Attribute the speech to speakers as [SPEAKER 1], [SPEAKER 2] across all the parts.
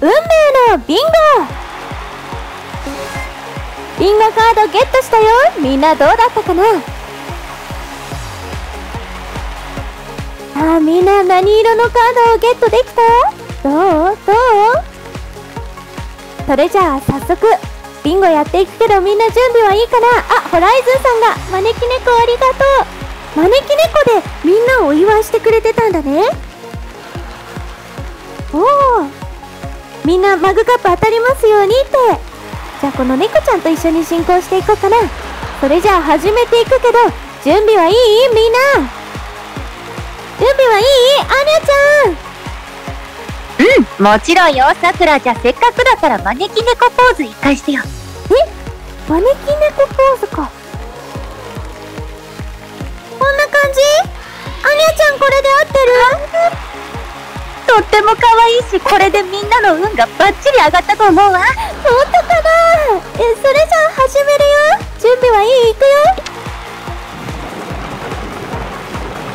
[SPEAKER 1] 運命のビンゴ。ビンゴカードゲットしたよ。みんなどうだったかな？さあみんな何色のカードをゲットできた？どう？どう？それじゃあ早速ビンゴやっていくけどみんな準備はいいかな？あホライズンさんが招き猫ありがとう。招き猫でみんなをお祝いしてくれてたんだね。おおみんなマグカップ当たりますようにって。じゃあこの猫ちゃんと一緒に進行していこうかな。それじゃあ始めていくけど準備はいい？みんな。準備はいい？アニャちゃん。
[SPEAKER 2] うん、もちろんよ、さくら。じゃあせっかくだったら招き猫ポーズ一回してよ。
[SPEAKER 1] え？招き猫ポーズか。こんな感じ？アニャちゃんこれで合ってる？
[SPEAKER 2] とっても可愛いし、これでみんなの運がバッチリ上がったと思うわ。
[SPEAKER 1] 本当かな？えそれじゃあ始めるよ。準備はいい？いくよ。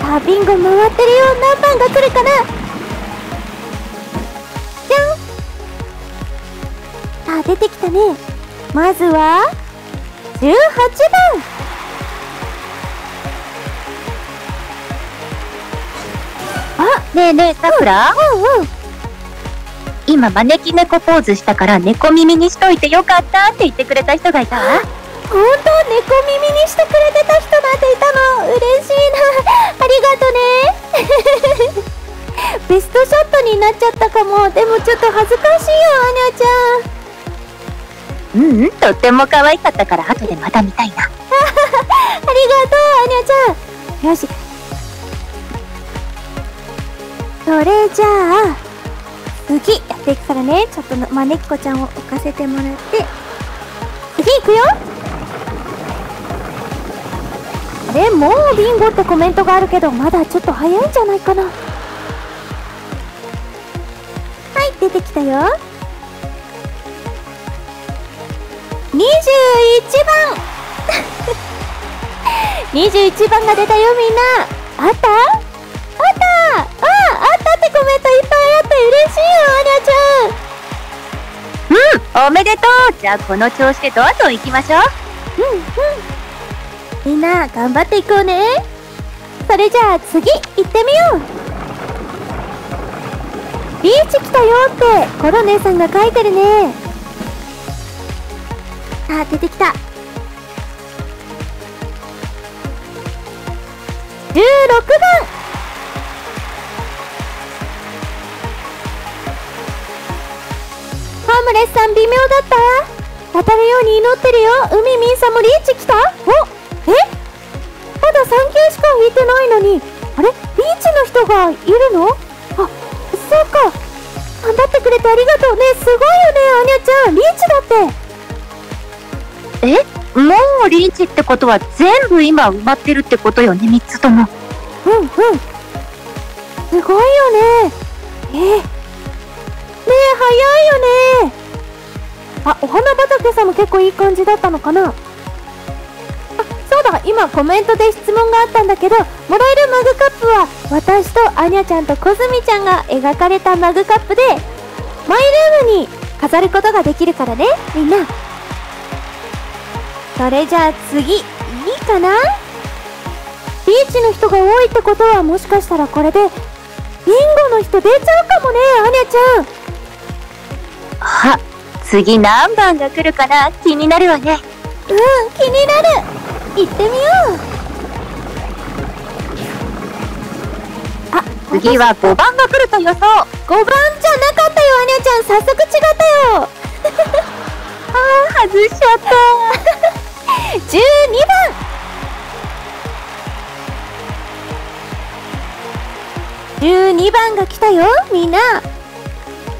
[SPEAKER 1] さあビンゴ回ってるよ。何番が来るかな？じゃん。さあ出てきたね。まずは18番。
[SPEAKER 2] ねえねえ、さくら？
[SPEAKER 1] うんうん
[SPEAKER 2] 今招き猫ポーズしたから猫耳にしといてよかったって言ってくれた人がいたわ。
[SPEAKER 1] 本当？猫耳にしてくれてた人なんていたの。嬉しいな。ありがとね。ベストショットになっちゃったかも。でもちょっと恥ずかしいよアニャちゃん。
[SPEAKER 2] うんうん、とっても可愛かったから後でまた見たいな。
[SPEAKER 1] ありがとうアニャちゃん。よしそれじゃあ次やっていくからねちょっと招き子ちゃんを置かせてもらって次行くよ。あれもうビンゴってコメントがあるけどまだちょっと早いんじゃないかな。はい出てきたよ。21番。21番が出たよみんな。あった？
[SPEAKER 2] おめでとう。じゃあこの調子でどんどん行きましょう。
[SPEAKER 1] うんうん。みんな頑張っていこうね。それじゃあ次行ってみよう。ビーチ来たよってコロネさんが書いてるね。さあ出てきた。微妙だった？当たるように祈ってるよ。海ミンさんもリーチ来た？おえ？まだ3球しか引いてないのに。あれ？リーチの人がいるの？あそうか。頑張ってくれてありがとうね。すごいよねアニャちゃん。リーチだって。
[SPEAKER 2] え？もうリーチってことは全部今埋まってるってことよね、3つとも。
[SPEAKER 1] うんうん。すごいよね。え？ねえ早いよねあお花畑さんも結構いい感じだったのかな？あそうだ今コメントで質問があったんだけどもらえるマグカップは私とアニャちゃんとコズミちゃんが描かれたマグカップでマイルームに飾ることができるからねみんな。それじゃあ次いいかな？ビーチの人が多いってことはもしかしたらこれでビンゴの人出ちゃうかもねアニャちゃん。
[SPEAKER 2] は、次何番が来るかな？気になるわね。
[SPEAKER 1] うん気になる。行ってみよう。あ
[SPEAKER 2] 次は5番が来ると予想。
[SPEAKER 1] 5番じゃなかったよアニャちゃん。早速違ったよ。
[SPEAKER 2] あー、外しちゃった。
[SPEAKER 1] 12番。12番が来たよみんな。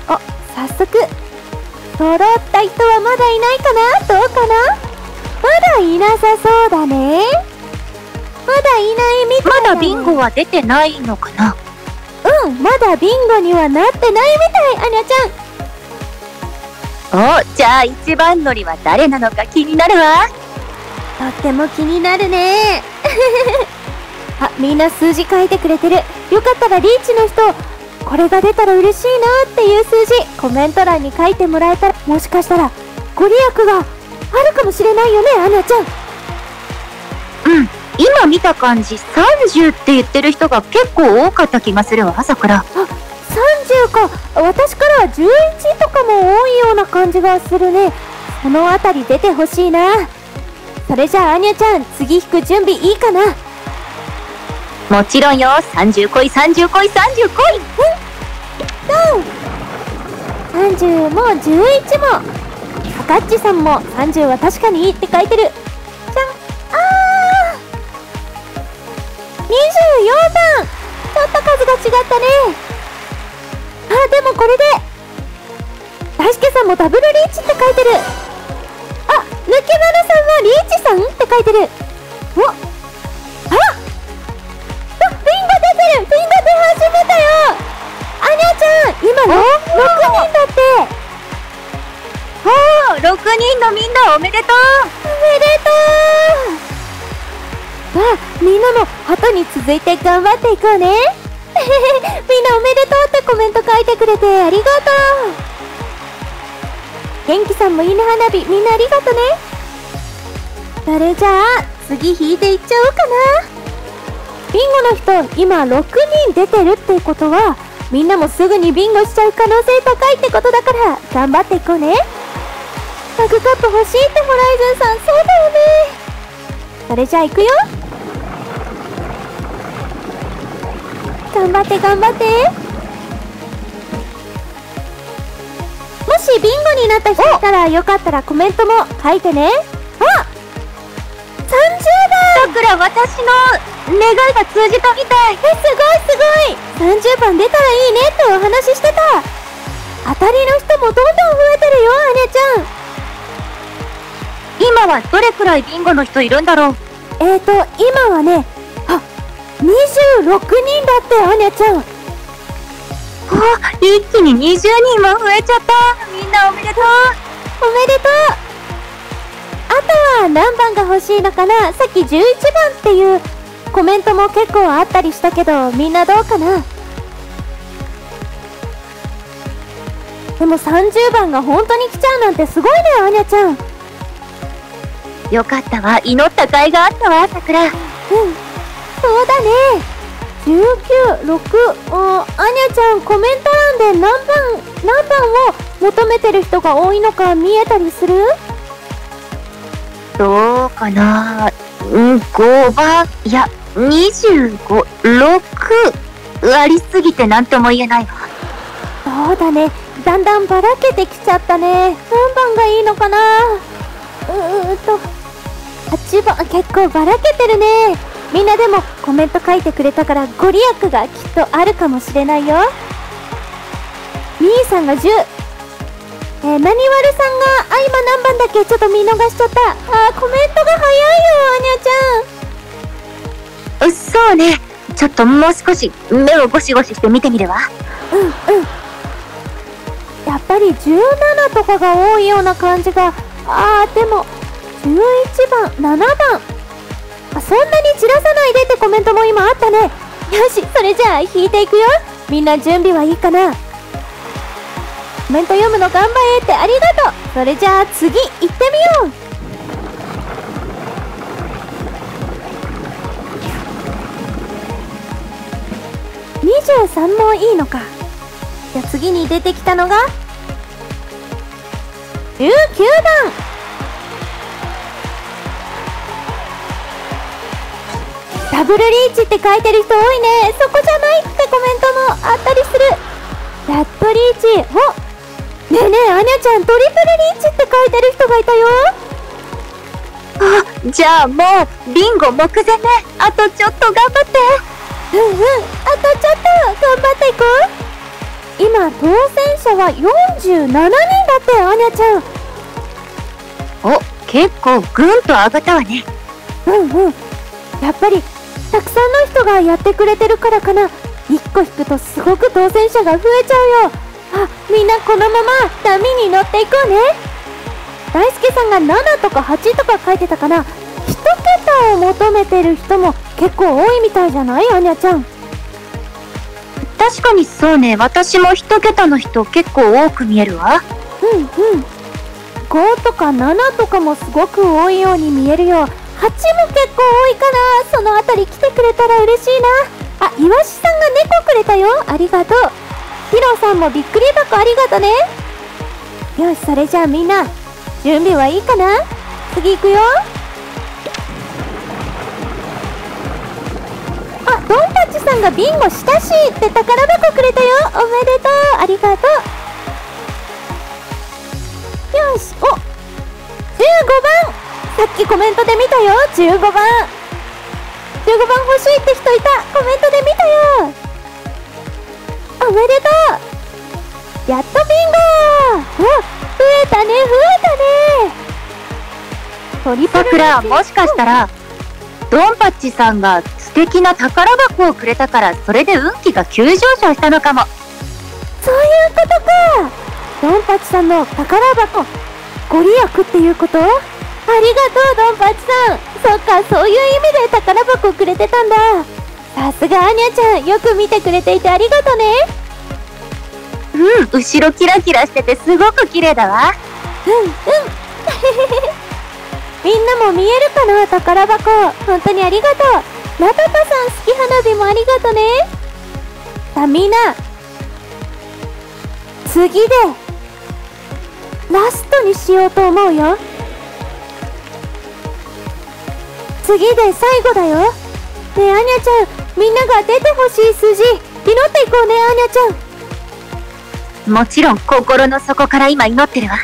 [SPEAKER 1] あ早速揃った人はまだいないかな？どうかな？まだいなさそうだね。まだいないみたいだ
[SPEAKER 2] まだビンゴは出てないのかな？
[SPEAKER 1] うんまだビンゴにはなってないみたいアニャちゃん。
[SPEAKER 2] お、じゃあ一番乗りは誰なのか気になるわ。
[SPEAKER 1] とっても気になるね。あみんな数字書いてくれてる。よかったらリーチの人これが出たら嬉しいなっていう数字。コメント欄に書いてもらえたらもしかしたらご利益があるかもしれないよねアナちゃん。
[SPEAKER 2] うん。今見た感じ、30って言ってる人が結構多かった気がするわ、さくら。
[SPEAKER 1] あ30か。私からは11とかも多いような感じがするね。そのあたり出てほしいな。それじゃあアニャちゃん次引く準備いいかな？
[SPEAKER 2] もちろんよ、30恋、30恋、30恋
[SPEAKER 1] 30も11も。カカッチさんも30は確かにいいって書いてる。じゃん。あー。24番ちょっと数が違ったね。あでもこれで大輔さんもダブルリーチって書いてる。あ抜け丸さんはリーチさんって書いてる。お始めたよ。アニャちゃん今の6人だって。
[SPEAKER 2] おー、6人のみんなおめでとう。
[SPEAKER 1] おめでとう。わあみんなも鳩に続いて頑張っていこうね。みんなおめでとうってコメント書いてくれてありがとう。元気さんもいいね花火みんなありがとね。それじゃあ次引いていっちゃおうかなビンゴの人今6人出てるってことはみんなもすぐにビンゴしちゃう可能性高いってことだから頑張っていこうね。マグカップ欲しいってホライズンさんそうだよね。それじゃあ行くよ。頑張って頑張って。もしビンゴになった人いたらよかったらコメントも書いてね。
[SPEAKER 2] くら、私の願いが通じたみたい。
[SPEAKER 1] えすごいすごい。30番出たらいいねってお話ししてた。当たりの人もどんどん増えてるよアネちゃん。
[SPEAKER 2] 今はどれくらいビンゴの人いるんだろう。
[SPEAKER 1] えーと、今はね、あ、26人だって、アニャちゃん。
[SPEAKER 2] あ、一気に20人も増えちゃった。みんなおめでとう。
[SPEAKER 1] おめでとうは何番が欲しいのかな？さっき11番っていうコメントも結構あったりしたけど、みんなどうかな？でも30番が本当に来ちゃうなんてすごいね、アニャちゃん。うん、
[SPEAKER 2] よかったわ、祈った甲斐があったわ、さくら。
[SPEAKER 1] そうだね。19、6、あアニャちゃんコメント欄で何番、何番を求めてる人が多いのか見えたりする？
[SPEAKER 2] どうかな、5番、いや、25、6、ありすぎて何とも言えないわ。
[SPEAKER 1] そうだね。だんだんばらけてきちゃったね。何番がいいのかなうーんと、8番、結構ばらけてるね。みんなでもコメント書いてくれたからご利益がきっとあるかもしれないよ。みーさんが10。えー、なにわるさんが、あ、今何番だっけ？ちょっと見逃しちゃった。あー、コメントが早いよ、アニャちゃん。
[SPEAKER 2] うそうね。ちょっともう少し目をゴシゴシして見てみるわ。
[SPEAKER 1] うんうんやっぱり17とかが多いような感じがあーでも11番7番あそんなに散らさないでってコメントも今あったねよしそれじゃあ引いていくよみんな準備はいいかな？コメント読むの頑張れってありがとう。それじゃあ次行ってみよう。23もいいのか。じゃあ次に出てきたのが19番。ダブルリーチって書いてる人多いね。そこじゃないってコメントもあったりする。やっとリーチ。おねえねえアニャちゃんトリプルリーチって書いてる人がいたよ
[SPEAKER 2] あ、じゃあもう、ビンゴ目前ね。あとちょっと頑張って。
[SPEAKER 1] うんうんあとちょっと頑張っていこう今当選者は47人だってアニャちゃん
[SPEAKER 2] お、結構ぐんと上がったわね。
[SPEAKER 1] うんうんやっぱりたくさんの人がやってくれてるからかな1個引くとすごく当選者が増えちゃうよあみんなこのまま波に乗っていこうね。大輔さんが7とか8とか書いてたかな。1桁を求めてる人も結構多いみたいじゃない？アニャちゃん。
[SPEAKER 2] 確確かにそうね。私も一桁の人結構多く見えるわ。
[SPEAKER 1] うんうん。5とか7とかもすごく多いように見えるよ。8も結構多いからそのあたり来てくれたら嬉しいな。あイワシさんが猫くれたよ。ありがとうヒロさんもびっくり箱ありがとね。よしそれじゃあみんな準備はいいかな？次行くよ。あドンパッチさんがビンゴしたしって宝箱くれたよ。おめでとうありがとう。よしお15番。さっきコメントで見たよ。15番。15番欲しいって人いた。コメントで見たよ。おめでとう。やっとビンゴお増えたね増えたね。トリプル
[SPEAKER 2] さくら、もしかしたら、ドンパッチさんが素敵な宝箱をくれたから、それで運気が急上昇したのかも。
[SPEAKER 1] そういうことか。ドンパチさんの宝箱ご利益っていうこと？ありがとうドンパチさん。そっかそういう意味で宝箱くれてたんださすがアニャちゃんよく見てくれていてありがとね。
[SPEAKER 2] うん、後ろキラキラしててすごく綺麗だわ。
[SPEAKER 1] うんうん。みんなも見えるかな宝箱。本当にありがとう。ラタタさん好き花火もありがとね。さあみんな次でラストにしようと思うよ。次で最後だよ。ねえアニャちゃんみんなが出てほしい数字祈っていこうねアニャちゃん。
[SPEAKER 2] もちろん心の底から今祈ってるわ。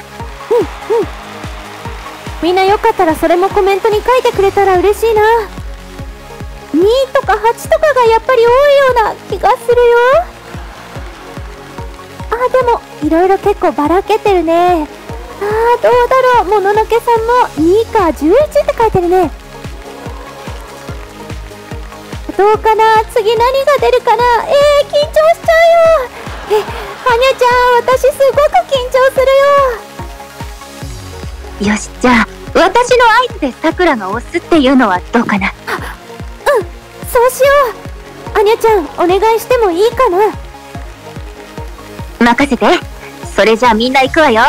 [SPEAKER 1] うんうん。みんなよかったらそれもコメントに書いてくれたら嬉しいな。2とか8とかがやっぱり多いような気がするよ。あでもいろいろ結構ばらけてるね。あーどうだろう。もののけさんも2か11って書いてるねどうかな？次何が出るかな？えー、緊張しちゃうよ。えはにゃちゃん私すごく緊張するよ。
[SPEAKER 2] よし、じゃあ、私の合図でさくらが押すっていうのはどうかな？
[SPEAKER 1] そうしよう。アニャちゃんお願いしてもいいかな？
[SPEAKER 2] 任せて。それじゃあみんな行くわよ。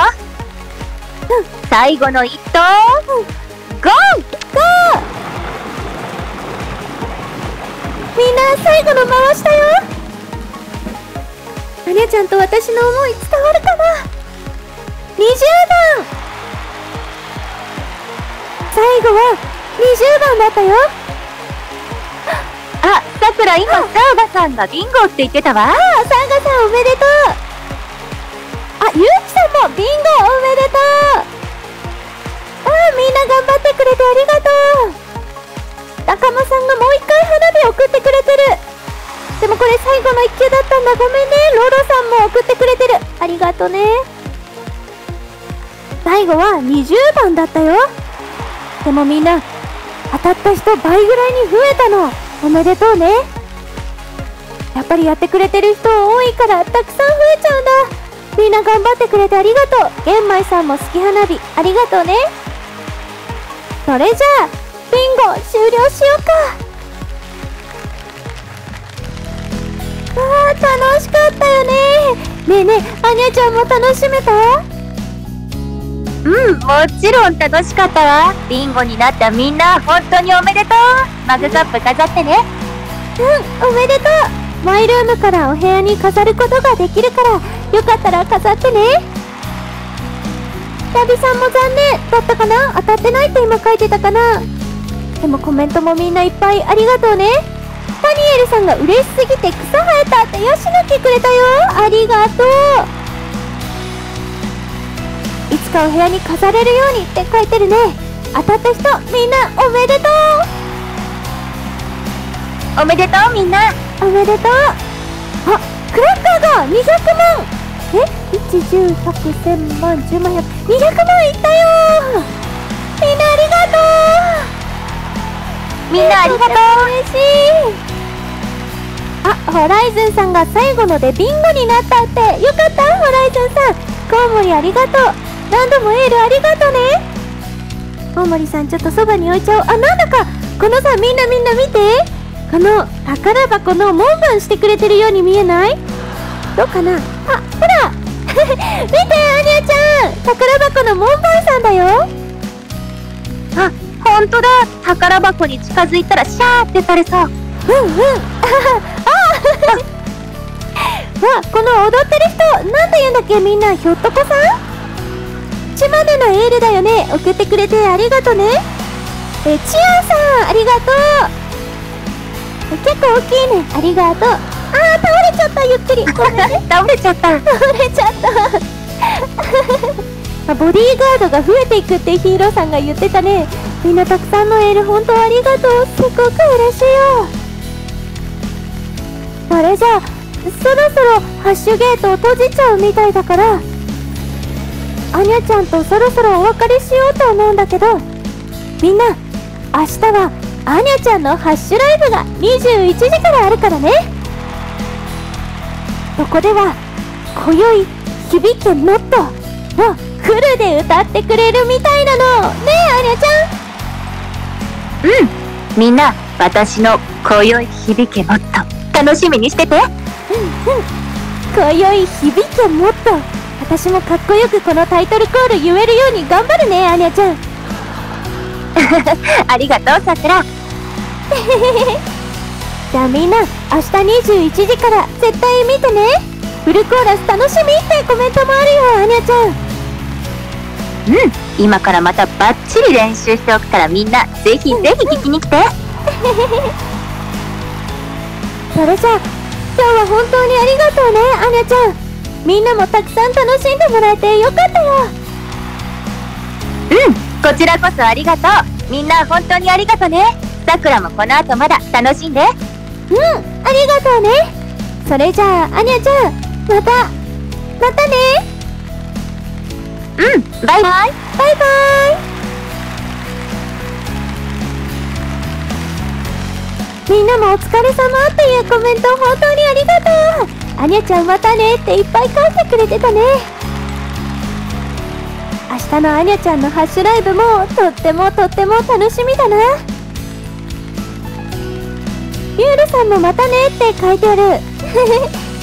[SPEAKER 2] 最後の一投、ゴー
[SPEAKER 1] みんな最後の回したよ。アニャちゃんと私の思い伝わるかな？20番。最後は20番だったよ。
[SPEAKER 2] あ、さくら今、サーガさんがビンゴって言ってたわ。
[SPEAKER 1] ああサーガさんおめでとう。あゆうきさんもビンゴおめでとう。ああみんな頑張ってくれてありがとう仲間さんがもう一回花火送ってくれてる。でもこれ最後の一球だったんだ。ごめんね。ロロさんも送ってくれてる。ありがとね。最後は20番だったよ。でもみんな当たった人倍ぐらいに増えたの。おめでとうね。やっぱりやってくれてる人多いからたくさん増えちゃうんだ。みんな頑張ってくれてありがとう。玄米さんも好き花火ありがとうね。それじゃあビンゴ終了しようか。あー楽しかったよね。ねえねえアニャちゃんも楽しめた？
[SPEAKER 2] うん、もちろん楽しかったわ。ビンゴになったみんな、本当におめでとう。マグカップ飾ってね。
[SPEAKER 1] うんおめでとう。マイルームからお部屋に飾ることができるからよかったら飾ってね。ダビさんも残念だったかな？当たってないって今書いてたかな？でもコメントもみんないっぱいありがとうね。タニエルさんが嬉しすぎて草生えたってヤシの木くれたよ。ありがとう。いつかお部屋に飾れるようにって書いてるね。当たった人みんなおめでとう。
[SPEAKER 2] おめでとうみんな。
[SPEAKER 1] おめでとう。あクラッカーが200万。え？1 10 100 1000万10万100 200万いったよ。みんなありがとう
[SPEAKER 2] みんなありがとう。
[SPEAKER 1] 嬉しいあホライズンさんが最後のでビンゴになったってよかった。ホライズンさんコウモリありがとう。何度もエールありがとうね。コウモリさんちょっとそばに置いちゃおう。あなんだかこのさみんなみんな見て。この宝箱の門番してくれてるように見えない？どうかな？あほら見てアニャちゃん。宝箱の門番さんだよ、
[SPEAKER 2] ほんとだ。宝箱に近づいたらシャーってされそう。
[SPEAKER 1] うんうん。ああ わこの踊ってる人なんて言うんだっけみんなひょっとこさん？島根のエールだよね。送ってくれてありがとね。えチアさんありがとう。結構大きいね。ありがとう。あー倒れちゃった。ゆっくり。
[SPEAKER 2] 倒れちゃった。
[SPEAKER 1] 倒れちゃったあボディーガードが増えていくってヒーローさんが言ってたね。みんなたくさんのエール本当ありがとう。すごく嬉しいよ。あれじゃあそろそろハッシュゲートを閉じちゃうみたいだからアニャちゃんとそろそろお別れしようと思うんだけどみんな明日はアニャちゃんのハッシュライブが21時からあるからね。そこでは今宵響けノットをフルで歌ってくれるみたいなの。ねえアニャちゃん。
[SPEAKER 2] うん。みんな、私の今宵響けもっと。楽しみにしてて。
[SPEAKER 1] 今宵響けもっと。私もかっこよくこのタイトルコール言えるように頑張るねアニャちゃん。
[SPEAKER 2] ありがとう、さくら。
[SPEAKER 1] じゃあみんな明日21時から絶対見てね。フルコーラス楽しみってコメントもあるよアニャちゃん
[SPEAKER 2] うん。今からまたバッチリ練習しておくからみんな、ぜひぜひ聞きに来て。
[SPEAKER 1] それじゃあ今日は本当にありがとうねアニャちゃんみんなもたくさん楽しんでもらえてよかったよ
[SPEAKER 2] うん。こちらこそありがとう。みんな本当にありがとね。さくらもこの後まだ楽しんで。
[SPEAKER 1] うんありがとうねそれじゃあアニャちゃんまたまたね
[SPEAKER 2] うん。バイバイ。
[SPEAKER 1] バイバイ。みんなもお疲れ様っていうコメント本当にありがとう。アニャちゃんまたねっていっぱい書いてくれてたね。明日のアニャちゃんのハッシュライブもとってもとっても楽しみだな。ゆうるさんもまたねって書いてある。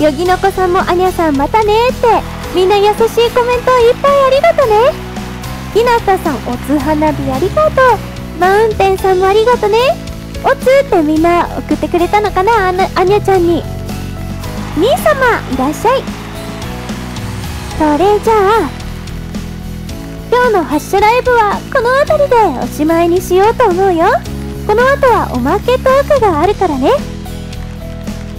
[SPEAKER 1] よぎのこさんもアニャさんまたねって。みんな優しいコメントいっぱいありがとね。ひなたさんおつ花火ありがとう。マウンテンさんもありがとね。おつってみんな送ってくれたのかなあのアニャちゃんに。兄様いらっしゃい。それじゃあ今日のハッシュライブはこの辺りでおしまいにしようと思うよ。この後はおまけトークがあるからね。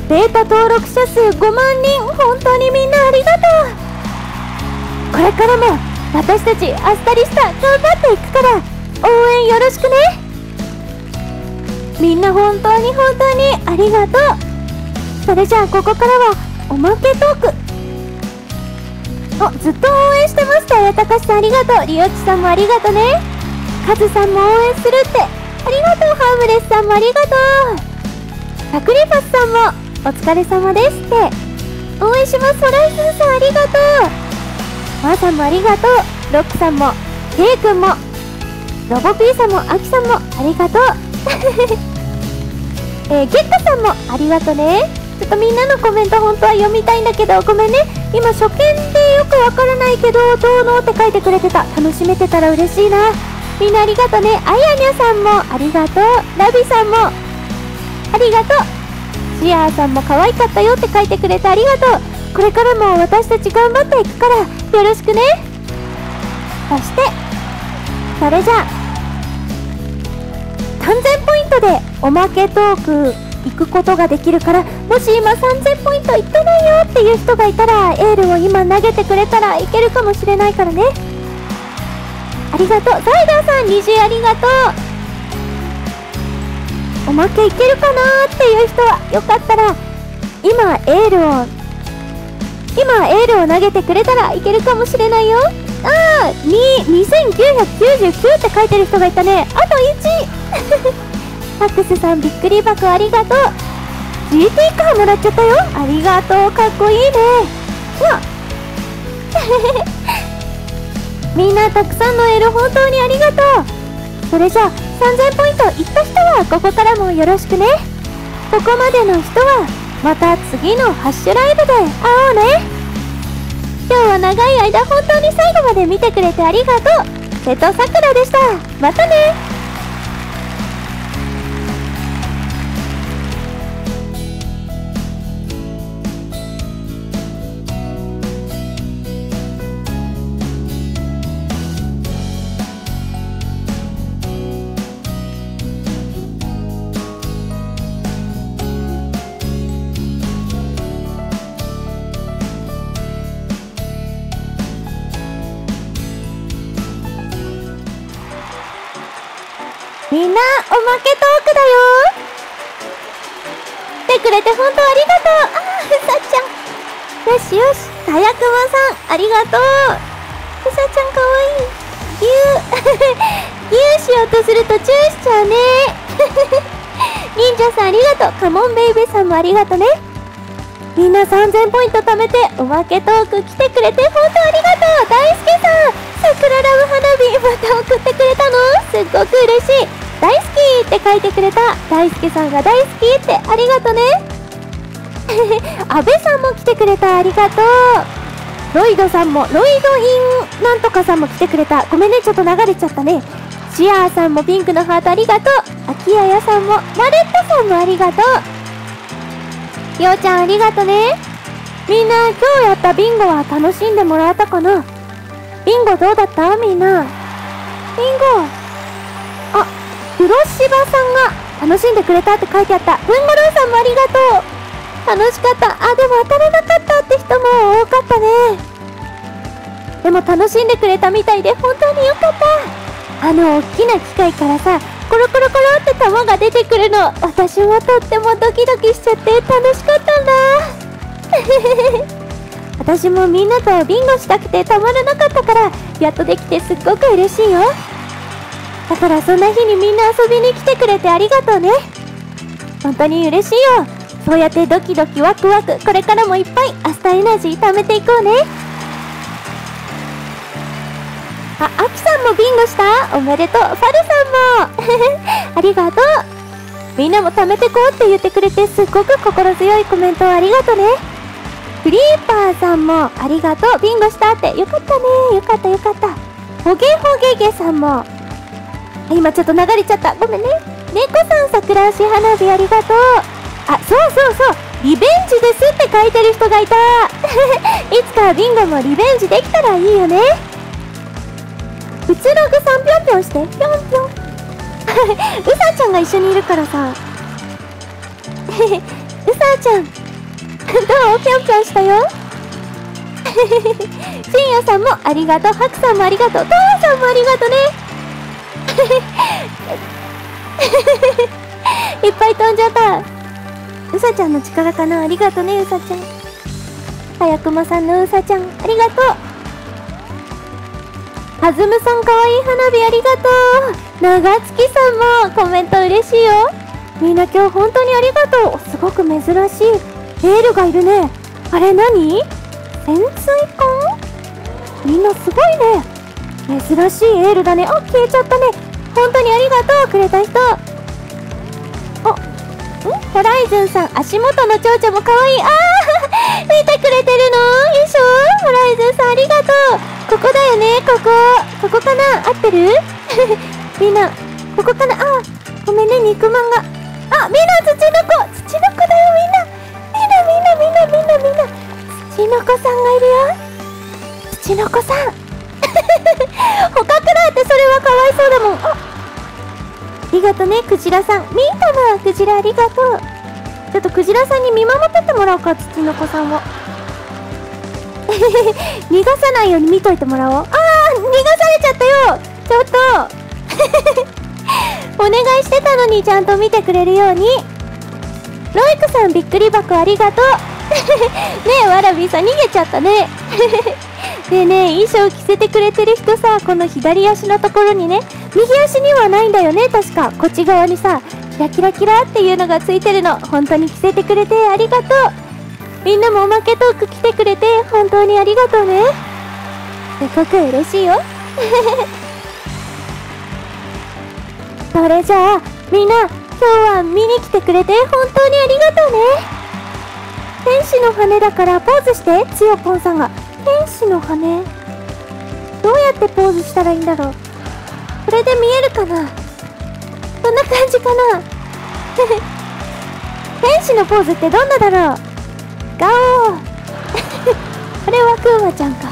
[SPEAKER 1] ベータ登録者数5万人本当にみんなありがとう。これからも私たちアスタリスタ頑張っていくから応援よろしくね。みんな本当に本当にありがとう。それじゃあここからはおまけトーク。おずっと応援してましたよ。たかしさんありがとう。りおちさんもありがとうね。カズさんも応援するって。ありがとう。ハームレスさんもありがとう。サクリパスさんもお疲れ様ですって。応援します。ソライスンさんありがとう。マーさんもありがとう。ロックさんもケイくんもロボピーさんもアキさんもありがとう。えー、ゲッタさんもありがとね。ちょっとみんなのコメント本当は読みたいんだけどごめんね。今初見でよくわからないけどどうのって書いてくれてた。楽しめてたら嬉しいな。みんなありがとね。あやにゃさんもありがとう。ラビさんもありがとう。シアーさんも可愛かったよって書いてくれてありがとう。これからも私たち頑張っていくから。よろしくね。そしてそれじゃあ3000ポイントでおまけトーク行くことができるからもし今3000ポイントいってないよっていう人がいたらエールを今投げてくれたらいけるかもしれないからね。ありがとう。ザイダーさん20ありがとう。おまけいけるかなっていう人はよかったら今エールを今エールを投げてくれたらいけるかもしれないよ。あーに2999って書いてる人がいたね。あと1ファックスさんびっくり箱ありがとう。GT カーもらっちゃったよ。ありがとう。かっこいいね。うわ。みんなたくさんのエール本当にありがとう。それじゃあ3000ポイントいった人はここからもよろしくね。ここまでの人はまた次のハッシュライブで会おうね。今日は長い間本当に最後まで見てくれてありがとう。瀬戸さくらでした。またね。ークだよ。来てくれて本当ありがとう。あ、ふさちゃん。よしよし、たやくまさん、ありがとう。ふさちゃんかわいい。ぎゅー ぎゅーしようとするとチューしちゃうね。忍者さんありがとう。カモンベイベーさんもありがとね。みんな3000ポイント貯めておまけトーク来てくれて本当ありがとう。大輔さん桜ラブ花火また送ってくれたの？すっごく嬉しい。大好きって書いてくれた大輔さんが大好きってありがとね。安倍さんも来てくれたありがとう。ロイドさんもロイドインなんとかさんも来てくれた。ごめんねちょっと流れちゃったね。シアーさんもピンクのハートありがとう。秋谷屋さんもマレットさんもありがとう。ようちゃんありがとね。みんな今日やったビンゴは楽しんでもらえたかな。ビンゴどうだった？みんな。ビンゴ。黒芝さんが楽しんでくれたって書いてあった。文五郎さんもありがとう。楽しかった。あ、でも当たらなかったって人も多かったね。でも楽しんでくれたみたいで本当によかった。あの、大きな機械からさ、コロコロコロって玉が出てくるの。私もとってもドキドキしちゃって楽しかったんだ。私もみんなとビンゴしたくてたまらなかったから、やっとできてすっごく嬉しいよ。だからそんな日にみんな遊びに来てくれてありがとうね。本当に嬉しいよ。そうやってドキドキワクワクこれからもいっぱいアスタエナジー貯めていこうね。あ、アキさんもビンゴした？おめでとう。ファルさんも。ありがとう。みんなも貯めてこうって言ってくれてすっごく心強いコメントをありがとうね。フリーパーさんもありがとう。ビンゴしたって。よかったね。よかったよかった。ほげほげげさんも。今ちょっと流れちゃった。ごめんね。猫さん桜足花火ありがとう。あそうそうそう。リベンジですって書いてる人がいた。いつかビンゴもリベンジできたらいいよね。うつろぐさんぴょんぴょんして。ぴょんぴょん。うさちゃんが一緒にいるからさ。うさちゃん。どう？ぴょんぴょんしたよ。しんやさんもありがとう。ハクさんもありがとう。とうさんもありがとうね。いっぱい飛んじゃった。うさちゃんの力かな？ありがとね、うさちゃん。はやくまさんのうさちゃん、ありがとう。はずむさんかわいい花火ありがとう。長月さんもコメント嬉しいよ。みんな今日本当にありがとう。すごく珍しい。エールがいるね。あれ何？潜水艦？みんなすごいね。珍しいエールだね。あ、消えちゃったね。本当にありがとうくれた人。おん？ホライズンさん足元の蝶々も可愛い。あー見てくれてるの？よいしょホライズンさんありがとう。ここだよねここ。ここかな？合ってる？みんなここかな？あごめんね肉まんが。あみんな土の子。土の子だよみんな。みんなみんなみんなみんなみんな。土の子さんがいるよ。土の子さん 捕獲だってそれはかわいそうだもん。あありがとね、クジラさん。ミートマン、クジラありがとう。ちょっとクジラさんに見守ってってもらおう。か、土の子さんを。逃がさないよう。に見といてもらおう。あー、逃がされちゃったよちょっとお願いしてたのにちゃんと見てくれるよう。に。ロイクさんびっくり箱ありがとう。ねえ、わらびさん逃げちゃったね。ねえね、衣装着せてくれてる人さ、この左足のところにね、右足にはないんだよね確か。こっち側にさキラキラキラっていうのがついてるの。本当に着せてくれてありがとう。みんなもおまけトーク来てくれて本当にありがとうね。すごく嬉しいよ。それじゃあみんな今日は見に来てくれて本当にありがとうね。天使の羽だからポーズしてつよぽんさんが天使の羽。どうやってポーズしたらいいんだろう。これで見えるかな。こんな感じかな。天使のポーズってどんなだろう。ガオー。これはクーマちゃんか。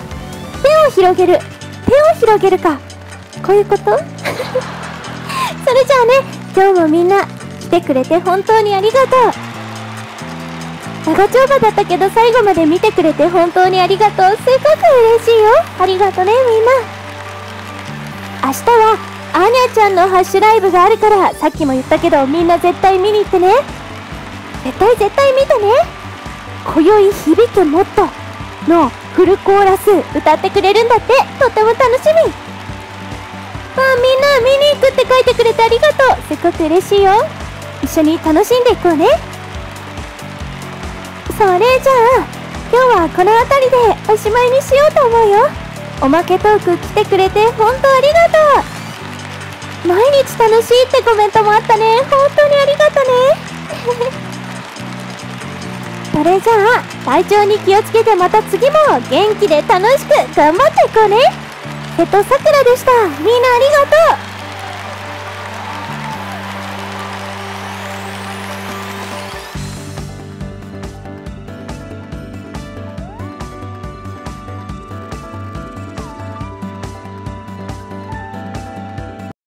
[SPEAKER 1] 手を広げる。手を広げるか。こういうこと？それじゃあね今日もみんな来てくれて本当にありがとう。長丁場だったけど最後まで見てくれて本当にありがとう。すごく嬉しいよ。ありがとねみんな。明日はアーニャちゃんのハッシュライブがあるからさっきも言ったけどみんな絶対見に行ってね。絶対絶対見てね。今宵響けもっとのフルコーラス歌ってくれるんだって。とっても楽しみ。まあみんな見に行くって書いてくれてありがとう。すっごく嬉しいよ。一緒に楽しんでいこうね。それじゃあ今日はこの辺りでおしまいにしようと思うよ。おまけトーク来てくれて本当ありがとう。毎日楽しいってコメントもあったね。本当にありがとね。それじゃあ体調に気をつけてまた次も元気で楽しく頑張っていこうね。瀬戸さくらでした。みんなありがとう。